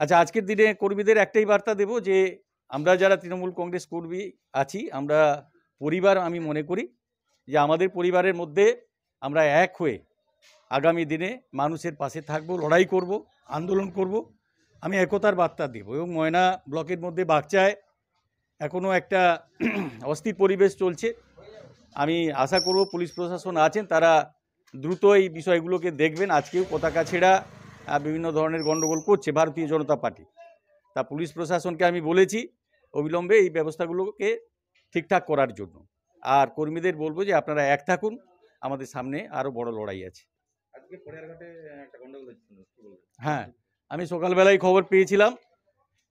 আচ্ছা আজকের দিনে কর্মীদের একটাই বার্তা দেব যে, আমরা যারা তৃণমূল কংগ্রেস কর্মী আছি, আমরা পরিবার আমি মনে করি যে, আমাদের পরিবারের মধ্যে আমরা এক হয়ে আগামী দিনে মানুষের পাশে থাকব, লড়াই করব, আন্দোলন করব। আমি একতার বার্তা দেব এবং ময়না ব্লকের মধ্যে বাগচায় এখনও একটা অস্থির পরিবেশ চলছে। আমি আশা করব পুলিশ প্রশাসন আছেন, তারা দ্রুত এই বিষয়গুলোকে দেখবেন। আজকেও পতাকা ছেঁড়া বিভিন্ন ধরনের গণ্ডগোল করছে ভারতীয় জনতা পার্টি। তা পুলিশ প্রশাসনকে আমি বলেছি অবিলম্বে এই ব্যবস্থাগুলোকে ঠিকঠাক করার জন্য। আর কর্মীদের বলব যে আপনারা এক থাকুন আমাদের সামনে আরও বড় লড়াই আছে। হ্যাঁ আমি সকালবেলায় খবর পেয়েছিলাম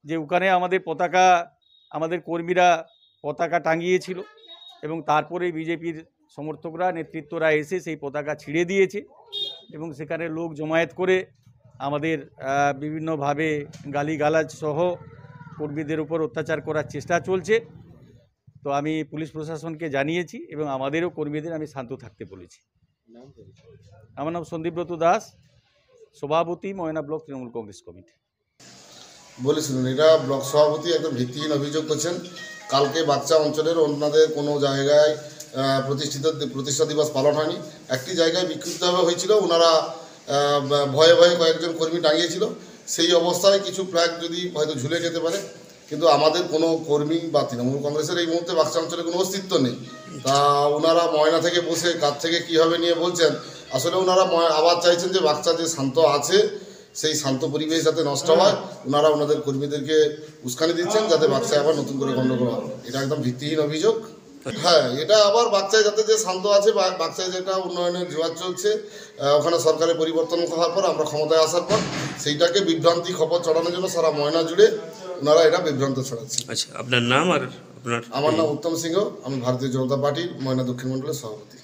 যে ওখানে আমাদের পতাকা আমাদের কর্মীরা পতাকা টাঙিয়েছিল এবং তারপরে বিজেপির সমর্থকরা নেতৃত্বরা এসে সেই পতাকা ছিঁড়ে দিয়েছে এবং সেখানে লোক জমায়েত করে আমাদের বিভিন্নভাবে গালিগালাজ সহ কর্মীদের উপর অত্যাচার করার চেষ্টা চলছে। তো আমি পুলিশ প্রশাসনকে জানিয়েছি এবং আমাদেরও কর্মীদের আমি শান্ত থাকতে বলেছি। আমার নাম সন্দীপব্রত দাস, সভাপতি, Moyna block Trinamool Congress committee. বলেছিলেন এটা ব্লক সভাপতি একদম ভিত্তিহীন অভিযোগ করছেন। কালকে বাচ্চা অঞ্চলের অন্যদের কোনো জায়গায় প্রতিষ্ঠিত, প্রতিষ্ঠা দিবস পালন হয়নি। একটি জায়গায় বিক্ষিপ্তভাবে হয়েছিল, ওনারা ভয়ে ভয়ে কয়েকজন কর্মী টাঙিয়েছিল সেই অবস্থায় কিছু ফ্ল্যাগ যদি হয়তো ঝুলে যেতে পারে কিন্তু আমাদের কোনো কর্মী বা তৃণমূল কংগ্রেসের এই মুহূর্তে বাক্সা অঞ্চলে কোনো অস্তিত্ব নেই। তা ওনারা ময়না থেকে বসে কার থেকে কীভাবে নিয়ে বলছেন আসলে ওনারা আবার চাইছেন যে বাচ্চা যে শান্ত আছে সেই শান্ত পরিবেশ যাতে নষ্ট হয়। ওনারা ওনাদের কর্মীদেরকে উস্কানি দিচ্ছেন যাতে বাচ্চায় আবার নতুন করে গণ্ডগোল হয়। এটা একদম ভিত্তিহীন অভিযোগ। হ্যাঁ এটা আবার বাচ্চায় যাতে যে শান্ত আছে বা বাচ্চায় যেটা উন্নয়নের জোয়ার চলছে ওখানে সরকারের পরিবর্তন হওয়ার পর আমরা ক্ষমতায় আসার পর সেইটাকে বিভ্রান্তি খবর চড়ানোর জন্য সারা ময়না জুড়ে ওনারা এটা বিভ্রান্ত ছড়াচ্ছে আচ্ছা আপনার নাম আর আপনার আমার নাম উত্তম সিংহ আমি ভারতীয় জনতা পার্টির ময়না দক্ষিণ মণ্ডলের সভাপতি।